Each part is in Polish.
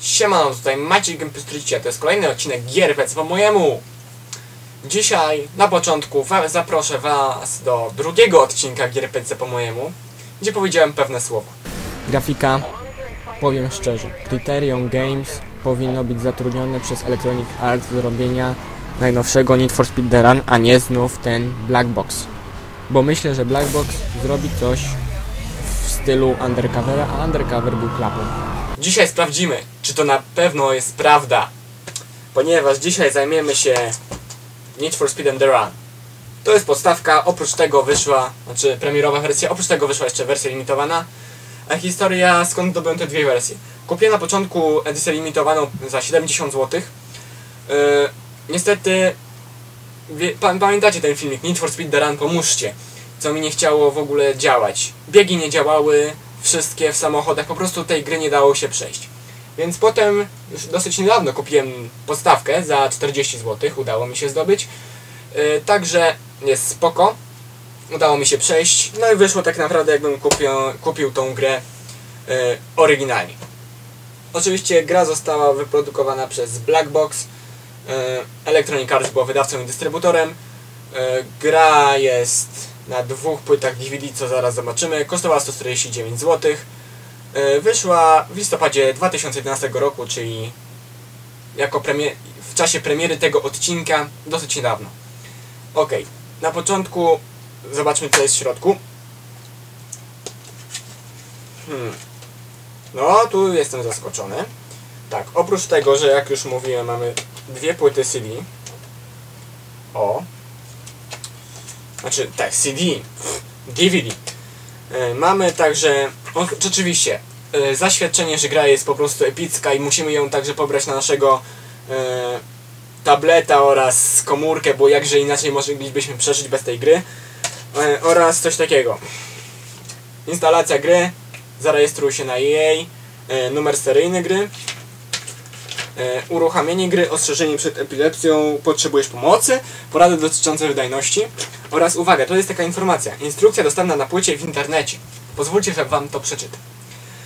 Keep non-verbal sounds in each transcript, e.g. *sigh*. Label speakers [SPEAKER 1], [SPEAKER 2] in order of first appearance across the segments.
[SPEAKER 1] Siemano, tutaj Maciej Gępystrycie, to jest kolejny odcinek Gier po mojemu. Dzisiaj na początku zaproszę Was do drugiego odcinka Gier po mojemu, gdzie powiedziałem pewne słowa. Grafika, powiem szczerze, Criterion Games powinno być zatrudnione przez Electronic Arts do robienia najnowszego Need for Speed The Run, a nie znów ten Black Box. Bo myślę, że Black Box zrobi coś w stylu Undercovera, a Undercover był klapą. Dzisiaj sprawdzimy, czy to na pewno jest prawda. Ponieważ dzisiaj zajmiemy się Need for Speed and the Run. To jest podstawka, oprócz tego wyszła, znaczy premierowa wersja, oprócz tego wyszła jeszcze wersja limitowana. A historia, skąd zdobyłem te dwie wersje? Kupiłem na początku edycję limitowaną za 70 zł. Yy, niestety, wie, pa, pamiętacie ten filmik Need for Speed The Run, pomóżcie. Co mi nie chciało w ogóle działać. Biegi nie działały, wszystkie w samochodach, po prostu tej gry nie dało się przejść. Więc potem, już dosyć niedawno kupiłem podstawkę za 40 zł, udało mi się zdobyć. Yy, także jest spoko. Udało mi się przejść. No i wyszło tak naprawdę jakbym kupił, kupił tą grę yy, oryginalnie. Oczywiście gra została wyprodukowana przez Black Box. Yy, Electronic Arts było wydawcą i dystrybutorem. Yy, gra jest na dwóch płytach DVD, co zaraz zobaczymy. Kosztowała 149 zł. Yy, Wyszła w listopadzie 2011 roku, czyli jako premier, w czasie premiery tego odcinka dosyć niedawno. Ok, na początku zobaczmy co jest w środku. Hmm. No, tu jestem zaskoczony. Tak, oprócz tego, że jak już mówiłem, mamy dwie płyty CD. O. Znaczy, tak, CD. DVD. E, Mamy także, rzeczywiście, e, zaświadczenie, że gra jest po prostu epicka i musimy ją także pobrać na naszego e, tableta oraz komórkę, bo jakże inaczej moglibyśmy przeżyć bez tej gry. E, oraz coś takiego. Instalacja gry, zarejestruj się na EA, numer seryjny gry, e, uruchamianie gry, ostrzeżenie przed epilepsją, potrzebujesz pomocy, porady dotyczące wydajności. Oraz uwaga, to jest taka informacja, instrukcja dostępna na płycie w internecie. Pozwólcie, że wam to przeczytam.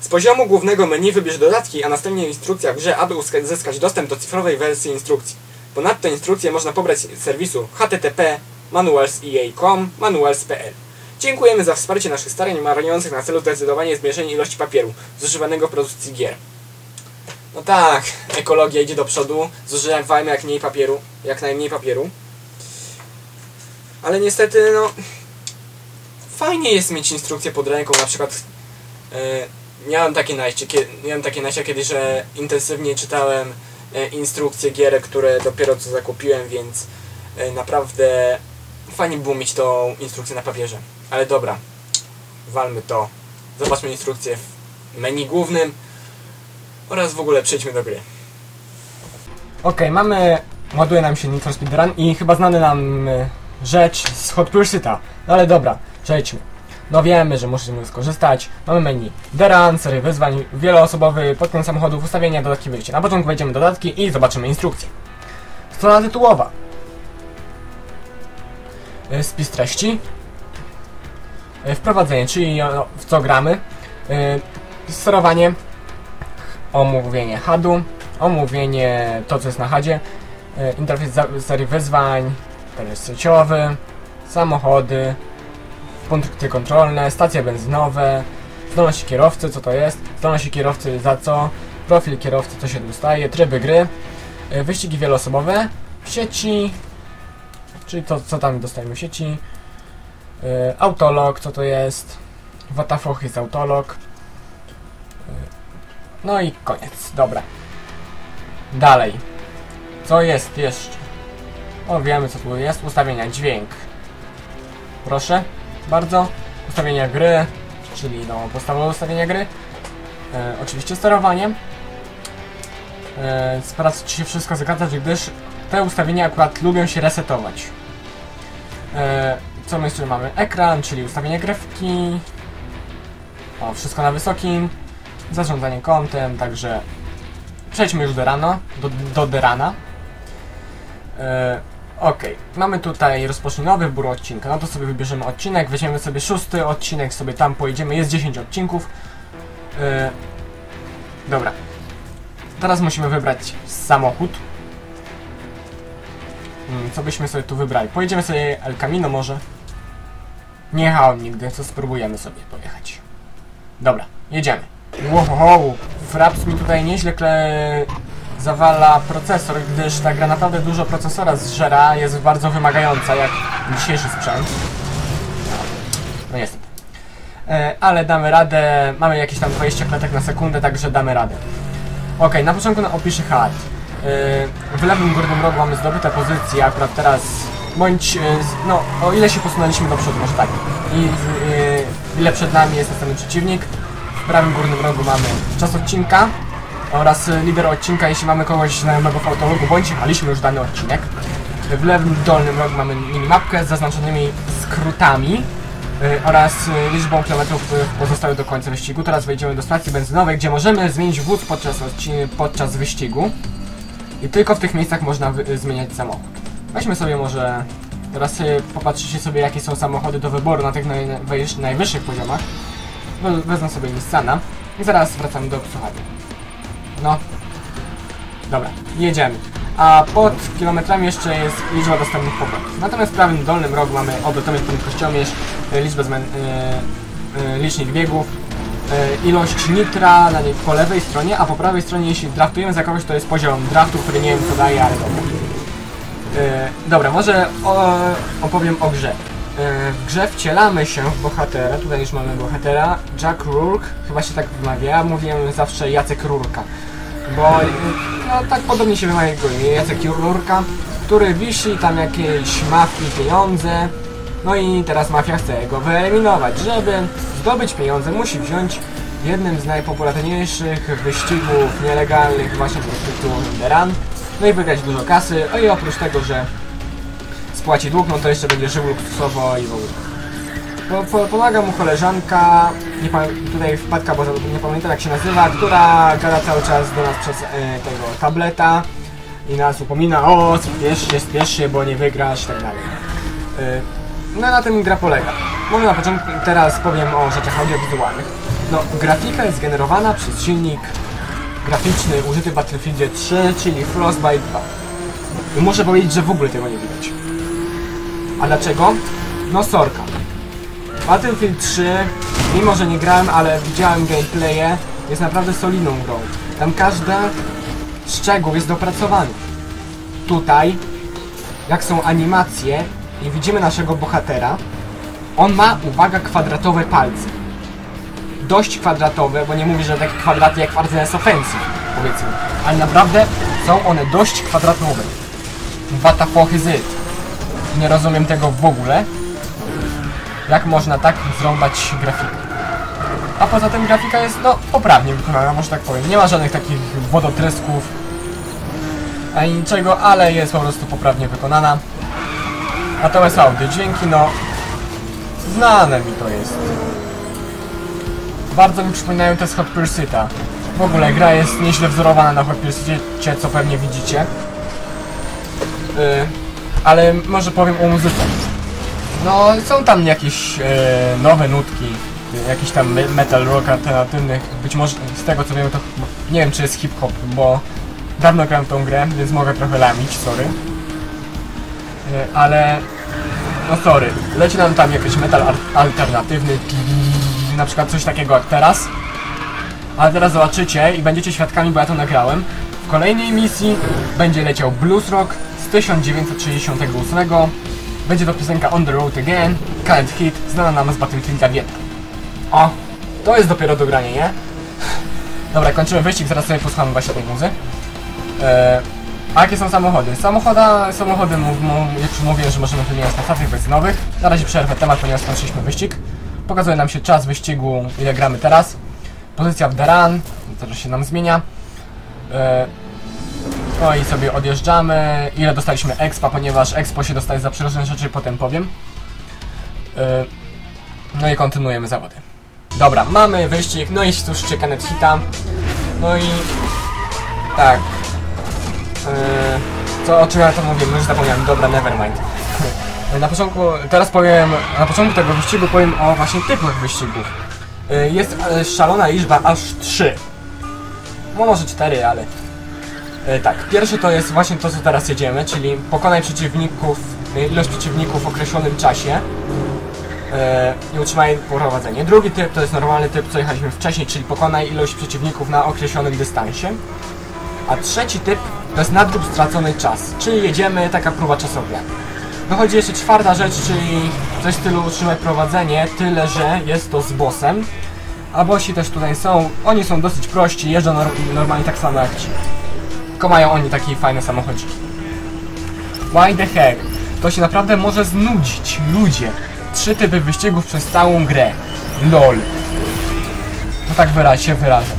[SPEAKER 1] Z poziomu głównego menu wybierz dodatki, a następnie instrukcja w grze, aby uzyskać- dostęp do cyfrowej wersji instrukcji. Ponadto instrukcje można pobrać z serwisu http manuals.ea.com manuals.pl Dziękujemy za wsparcie naszych starań mających na celu zdecydowanie zmniejszenie ilości papieru zużywanego w produkcji gier. No tak, ekologia idzie do przodu, zużywajmy jak mniej papieru, jak najmniej papieru. Ale niestety, no... Fajnie jest mieć instrukcję pod ręką, na przykład... Yy, miałem takie najście, kie- miałem takie najście kiedyś, że intensywnie czytałem e, instrukcje gier, które dopiero co zakupiłem, więc e, naprawdę fajnie było mieć tą instrukcję na papierze. Ale dobra, walmy to. Zobaczmy instrukcję w menu głównym oraz w ogóle przejdźmy do gry. Ok, mamy, ładuje nam się Need for Speed Run i chyba znany nam rzecz z Hot Pursuita. No ale dobra, przejdźmy. No wiemy, że musimy skorzystać. Mamy menu serii wyzwań, wieloosobowy, podgląd samochodów, ustawienia, dodatki, wyjście. Na początku wejdziemy dodatki i zobaczymy instrukcję. Strona tytułowa. E, Spis treści. E, Wprowadzenie, czyli no, w co gramy. E, Sterowanie. Omówienie HUD-u. Omówienie to, co jest na HUD-zie. Interfejs serii wyzwań. Interfejs sieciowy. Samochody punkty kontrolne, stacje benzynowe, zdolności kierowcy, co to jest, zdolności kierowcy za co, profil kierowcy, co się dostaje, tryby gry, e, wyścigi wieloosobowe, sieci, czyli to, co tam dostajemy w sieci, e, autolog, co to jest, watafoch jest autolog, E, no i koniec, dobra. Dalej, co jest jeszcze? O, wiemy co tu jest, ustawienia, dźwięk. Proszę bardzo. Ustawienia gry, czyli no, podstawowe ustawienia gry. E, oczywiście sterowanie. E, sprawdź czy się wszystko zgadza, gdyż te ustawienia akurat lubią się resetować. E, co my jeszcze mamy? Ekran, czyli ustawienie grafiki. O, wszystko na wysokim. Zarządzanie kątem, także przejdźmy już do rana, do, do derana. E, Okej, mamy tutaj rozpocznij nowy wybór odcinka. No to sobie wybierzemy odcinek, weźmiemy sobie szósty odcinek, sobie tam pojedziemy. Jest 10 odcinków. Yy, dobra. teraz musimy wybrać samochód. Hmm, co byśmy sobie tu wybrali? Pojedziemy sobie El Camino może? Nie jechałem nigdy, co spróbujemy sobie pojechać. Dobra, jedziemy. Wow, Fraps mi tutaj nieźle kle... zawala procesor, gdyż ta gra naprawdę dużo procesora zżera, jest bardzo wymagająca, jak dzisiejszy sprzęt. No niestety. E, ale damy radę, mamy jakieś tam 20 klatek na sekundę, także damy radę. Ok, na początku opiszę HUD. E, w lewym górnym rogu mamy zdobyte pozycje, akurat teraz, bądź, e, no, o ile się posunęliśmy do przodu, może tak. I e, ile przed nami jest następny przeciwnik. W prawym górnym rogu mamy czas odcinka oraz e, lider odcinka, jeśli mamy kogoś znajomego w autologu, bądź jechaliśmy już dany odcinek. W lewym dolnym rogu mamy minimapkę z zaznaczonymi skrótami y, oraz y, liczbą kilometrów, których pozostały do końca wyścigu. Teraz wejdziemy do stacji benzynowej, gdzie możemy zmienić wóz podczas, podczas wyścigu. I tylko w tych miejscach można y, zmieniać samochód. Weźmy sobie może... Teraz y, popatrzycie sobie, jakie są samochody do wyboru na tych naj, najwyż- najwyższych poziomach. We- Wezmę sobie Nissana i zaraz wracamy do słuchania. No. Dobra, jedziemy. A pod kilometrami jeszcze jest liczba dostępnych powrotów. Natomiast w prawym dolnym rogu mamy obrotowy prędkościomierz, e, liczbę zmen, e, e, licznik biegów, e, ilość nitra na nie, po lewej stronie, a po prawej stronie jeśli draftujemy za kogoś to jest poziom draftu, który nie wiem co daje, ale dobra. Dobra, może o, opowiem o grze. W grze wcielamy się w bohatera, tutaj już mamy bohatera, Jack Rourke, chyba się tak wymawia, mówiłem zawsze Jacek Rurka, bo no, tak podobnie się wymawia jego imię, Jacek Rurka, który wisi tam jakieś mafii pieniądze, no i teraz mafia chce go wyeliminować. Żeby zdobyć pieniądze musi wziąć jednym z najpopularniejszych wyścigów nielegalnych właśnie pod tytułem The Run, no i wygrać dużo kasy, a i oprócz tego, że spłaci dług, no to jeszcze będzie żył luksusowo i w ogóle. Po, po, pomaga mu koleżanka, nie tutaj wpadka, bo nie pamiętam jak się nazywa, która gada cały czas do nas przez e, tego tableta i nas upomina, o spiesz się, spiesz się, bo nie wygrasz i tak dalej. E, no na tym gra polega. Może na początku teraz powiem o rzeczach audiowizualnych. No, grafika jest generowana przez silnik graficzny użyty w Battlefieldzie 3, czyli Frostbite 2. I muszę powiedzieć, że w ogóle tego nie widać. A dlaczego? No sorka. Battlefield 3, mimo że nie grałem, ale widziałem gameplaye, jest naprawdę solidną grą. Tam każdy szczegół jest dopracowany. Tutaj, jak są animacje i widzimy naszego bohatera, on ma, uwaga, kwadratowe palce. Dość kwadratowe, bo nie mówię, że takie kwadraty jak w Ardennes Offensive, powiedzmy. Ale naprawdę są one dość kwadratowe. Fuck is it? Nie rozumiem tego w ogóle. Jak można tak zrąbać grafikę? A poza tym grafika jest, no, poprawnie wykonana, może tak powiem. Nie ma żadnych takich wodotrysków, ani niczego, ale jest po prostu poprawnie wykonana. Natomiast audio, dźwięki, no, znane mi to jest. Bardzo mi przypominają te z Hot Pursuita. W ogóle gra jest nieźle wzorowana na Hot Pursuitie, co pewnie widzicie. Yy, ale może powiem o muzyce. No, są tam jakieś e, nowe nutki, jakiś tam me- metal rock alternatywny, być może z tego co wiem to nie wiem czy jest hip-hop, bo dawno grałem w tą grę, więc mogę trochę lamić, sorry. E, ale, no sorry, leci nam tam jakiś metal alternatywny, na przykład coś takiego jak teraz. Ale teraz zobaczycie i będziecie świadkami, bo ja to nagrałem. W kolejnej misji będzie leciał blues rock z 1968. Będzie to piosenka On the Road Again, current hit, znana nam z Battlefielda 1. O, to jest dopiero dogranie, nie? Dobra, kończymy wyścig, zaraz sobie posłuchamy właśnie tej muzy. Eee, a jakie są samochody? Samochoda, samochody, mów, już mówiłem, że możemy wymieniać na stacjach benzynowych. Na razie przerwę temat, ponieważ skończyliśmy wyścig. Pokazuje nam się czas wyścigu, ile gramy teraz. Pozycja w Daran, to się nam zmienia. Eee, no i sobie odjeżdżamy. Ile dostaliśmy expa, ponieważ expo się dostaje za przeróżne rzeczy, potem powiem. Yy, No i kontynuujemy zawody. Dobra, mamy wyścig, no i cóż, czeka hita. No i... Tak. Yy, co, o czym ja to mówię? Już zapomniałem, dobra, nevermind. *laughs* Na początku, teraz powiem, na początku tego wyścigu powiem o właśnie typach wyścigów. Yy, Jest szalona liczba, aż 3. No może 4, ale tak, pierwszy to jest właśnie to, co teraz jedziemy, czyli pokonaj przeciwników, e, ilość przeciwników w określonym czasie e, i utrzymaj prowadzenie. Drugi typ to jest normalny typ, co jechaliśmy wcześniej, czyli pokonaj ilość przeciwników na określonym dystansie. A trzeci typ to jest nadrób stracony czas, czyli jedziemy, taka próba czasowa. Dochodzi jeszcze czwarta rzecz, czyli coś w stylu utrzymaj prowadzenie, tyle że jest to z bossem. A bossi też tutaj są, oni są dosyć prości, jeżdżą nor normalnie tak samo jak ci. Tylko mają oni takie fajne samochodziki. Why the heck? To się naprawdę może znudzić, ludzie. Trzy typy wyścigów przez całą grę. LOL. To tak wyra się wyrażę.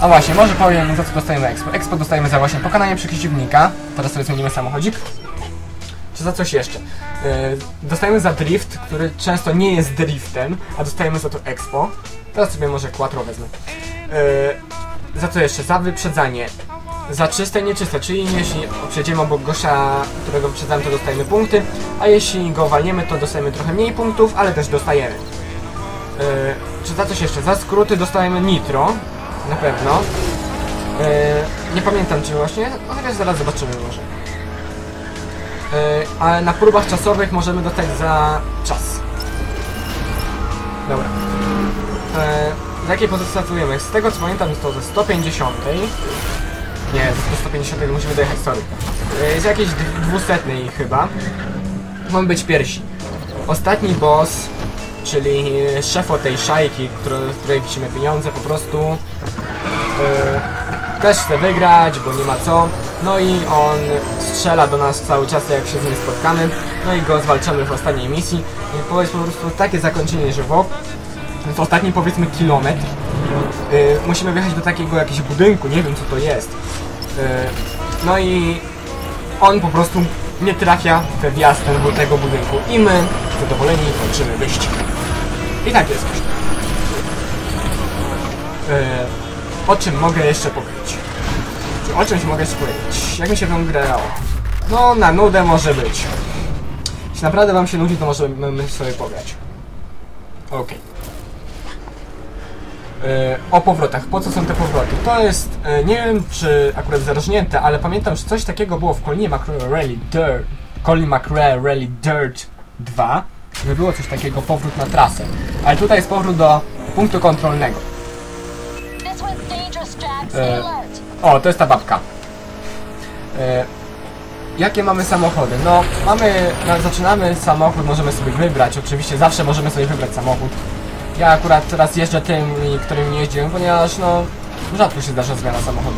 [SPEAKER 1] A właśnie, może powiem za co dostajemy Expo. Expo dostajemy za właśnie pokonanie przeciwnika. Teraz sobie zmienimy samochodzik. Czy za coś jeszcze? Yy, dostajemy za drift, który często nie jest driftem, a dostajemy za to Expo. Teraz sobie może Quattro wezmę. Yy, za co jeszcze? Za wyprzedzanie. Za czyste nieczyste, czyli jeśli przejdziemy obok gościa, którego wyprzedzamy, to dostajemy punkty, a jeśli go walniemy, to dostajemy trochę mniej punktów, ale też dostajemy. Yy, czy za coś jeszcze? Za skróty dostajemy nitro, na pewno. Yy, nie pamiętam czy właśnie, no chociaż zaraz zobaczymy może. Yy, ale na próbach czasowych możemy dostać za czas. Dobra. Yy, z jakiej pozycji startujemy? Z tego co pamiętam jest to ze 150. Nie, z 150 musimy dojechać, sorry. Yy, z jakiejś 200 chyba. Mamy być pierwsi. Ostatni boss, czyli szef o tej szajki, który, której wcimy pieniądze, po prostu yy, też chce wygrać, bo nie ma co. No i on strzela do nas cały czas, jak się z nim spotkamy. No i go zwalczamy w ostatniej misji. I powiedz po prostu takie zakończenie, że w, w ostatnim powiedzmy kilometr yy, musimy wjechać do takiego jakiegoś budynku, nie wiem co to jest. Yy, no i on po prostu nie trafia we wjazd do tego budynku i my zadowoleni kończymy wyścig. I tak jest. Yy, o czym mogę jeszcze powiedzieć? Czy o czymś mogę powiedzieć? Jak mi się grę grało? No, na nudę może być. Jeśli naprawdę wam się nudzi, to możemy sobie pograć. Okej. Yy, o powrotach. Po co są te powroty? To jest, yy, nie wiem czy akurat zarżnięte, ale pamiętam, że coś takiego było w Colin McRae Rally Dirt, Colin McRae Rally Dirt 2, że było coś takiego, powrót na trasę. Ale tutaj jest powrót do punktu kontrolnego.
[SPEAKER 2] Alert.
[SPEAKER 1] O, to jest ta babka. E, jakie mamy samochody? No, mamy, no, zaczynamy samochód, możemy sobie wybrać, oczywiście zawsze możemy sobie wybrać samochód. Ja akurat teraz jeżdżę tym, którym nie jeździłem, ponieważ no, rzadko się zdarza zmiana samochodu.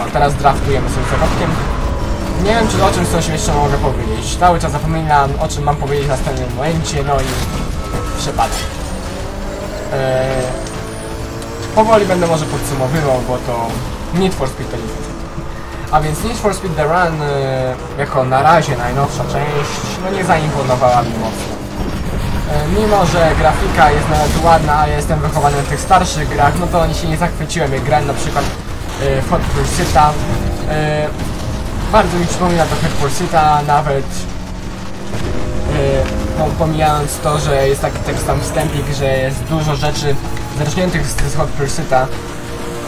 [SPEAKER 1] O, teraz draftujemy sobie samochodkiem. Nie wiem, czy o czym coś jeszcze mogę powiedzieć. Cały czas zapominam, o czym mam powiedzieć w następnym momencie, no i przepadam. Eee, powoli będę może podsumowywał, bo to Need for Speed to nic. A więc Need for Speed The Run e, jako na razie najnowsza część, no nie zaimponowała mi mocno. E, mimo, że grafika jest nawet ładna, a ja jestem wychowany na tych starszych grach, no to się nie zachwyciłem, jak grałem na przykład e, w Hot Pursuita. E, bardzo mi przypomina to Hot Pursuita, nawet pom- pomijając to, że jest taki tekst tam wstępik, że jest dużo rzeczy zaczniętych z, z Hot Pursuita.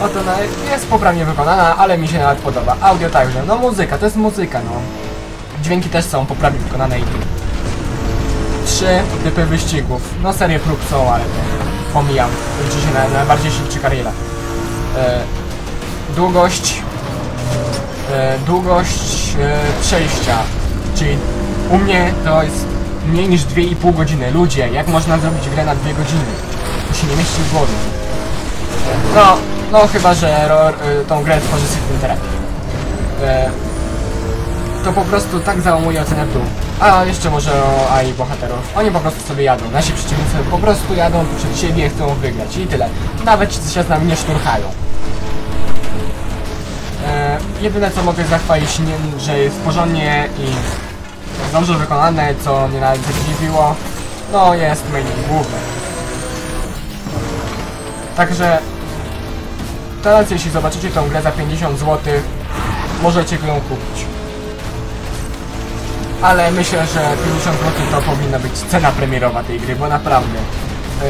[SPEAKER 1] No to na, jest poprawnie wykonana, ale mi się nawet podoba. Audio także, no muzyka, to jest muzyka, no. Dźwięki też są poprawnie wykonane i trzy typy wyścigów. No serie prób są, ale pomijam. Liczy się na, najbardziej się liczy kariera. E, długość e, długość e, przejścia, czyli u mnie to jest mniej niż 2,5 godziny. Ludzie, jak można zrobić grę na 2 godziny? To się nie mieści w głowie. No, no chyba, że ro, tą grę tworzy System Therapy. E, to po prostu tak załamuje ocenę dół. A jeszcze może o AI bohaterów. Oni po prostu sobie jadą. Nasi przeciwnicy po prostu jadą przed siebie, chcą wygrać i tyle. Nawet się z nami nie szturchają. E, jedyne co mogę zachwalić, nie, że jest porządnie i dobrze wykonane, co mnie nawet zadziwiło, no jest menu główny. Także teraz jeśli zobaczycie tą grę za 50 zł, możecie ją kupić. Ale myślę, że 50 zł to powinna być cena premierowa tej gry, bo naprawdę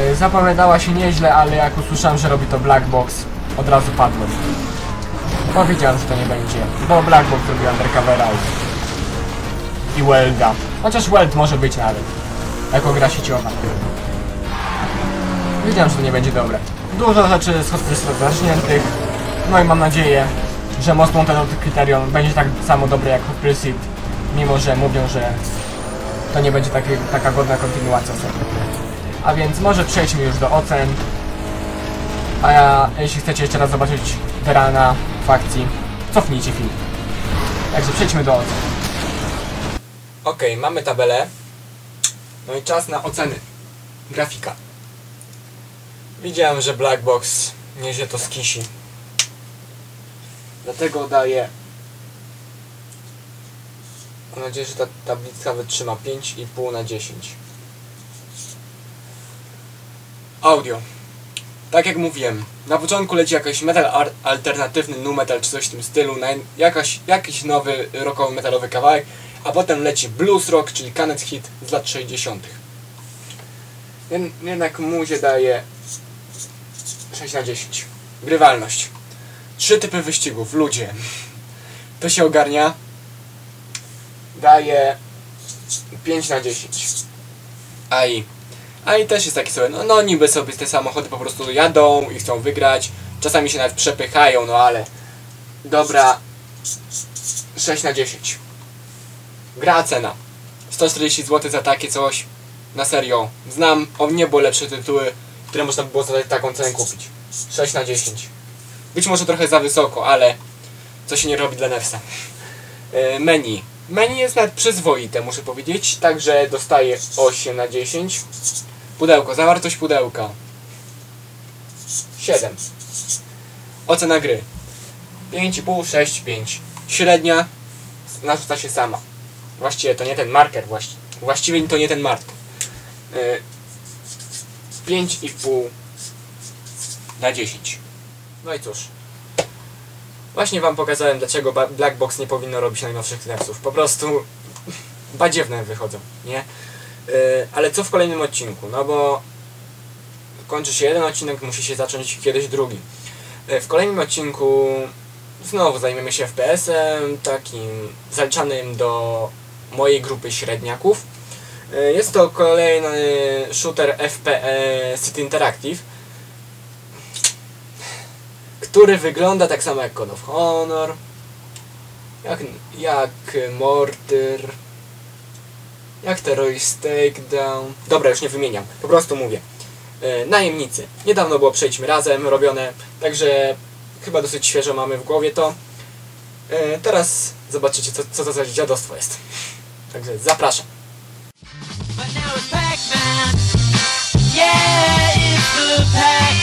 [SPEAKER 1] yy, zapowiadała się nieźle, ale jak usłyszałem, że robi to Black Box, od razu padłem. Bo wiedziałem, że to nie będzie. Bo Black Box zrobił Undercovera i, Welda. Chociaż Weld może być nawet. Jako gra sieciowa. Wiedziałem, że to nie będzie dobre. Dużo rzeczy z Hotfreestów zaczniętych. No i mam nadzieję, że Most Wanted Criterion będzie tak samo dobry jak Pursuit. Mimo, że mówią, że to nie będzie taki, taka godna kontynuacja serii. A więc może przejdźmy już do ocen. A ja, jeśli chcecie jeszcze raz zobaczyć Verana w akcji, cofnijcie film. Także przejdźmy do ocen. Ok, mamy tabelę. No i czas na oceny. Grafika. Widziałem, że Black Box nieźle to skisi. Dlatego daję... Mam nadzieję, że ta tablica wytrzyma 5,5 na 10. Audio. Tak jak mówiłem, na początku leci jakiś metal alternatywny, nu metal czy coś w tym stylu, jakaś, jakiś nowy rockowy metalowy kawałek, a potem leci blues rock, czyli Canet Hit z lat 60. Jed- Jednak muzie daje 6 na 10. Grywalność. Trzy typy wyścigów. Ludzie. To się ogarnia. Daje 5 na 10. AI. AI też jest taki sobie, no, no niby sobie te samochody po prostu jadą i chcą wygrać. Czasami się nawet przepychają, no ale dobra 6 na 10. Gra cena. 140 zł za takie coś. Na serio. Znam o niebo lepsze tytuły, które można by było za taką cenę kupić. 6 na 10. Być może trochę za wysoko, ale co się nie robi dla Nefsa. E, Menu. Menu jest nawet przyzwoite, muszę powiedzieć, także dostaję 8 na 10. Pudełko, zawartość pudełka 7. Ocena gry 5,5, 6, 5. Średnia narzuca się sama. Właściwie to nie ten marker, właści właściwie to nie ten marker. Yy, 5,5 na 10. No i cóż. Właśnie wam pokazałem, dlaczego ba- Black Box nie powinno robić najnowszych nefsów. Po prostu *laughs* badziewne wychodzą, nie? Yy, ale co w kolejnym odcinku? No bo kończy się jeden odcinek, musi się zacząć kiedyś drugi. Yy, w kolejnym odcinku znowu zajmiemy się FPS-em, takim zaliczanym do mojej grupy średniaków. Yy, Jest to kolejny shooter FPS City Interactive, który wygląda tak samo jak God of Honor, jak, jak Mortyr, jak Terrorist Takedown. Dobra, już nie wymieniam, po prostu mówię. E, najemnicy. Niedawno było Przejdźmy Razem robione, także chyba dosyć świeżo mamy w głowie to. E, teraz zobaczycie, co, co to za dziadostwo jest. *laughs* Także zapraszam. But now it's Pac-Man. Yeah, it's the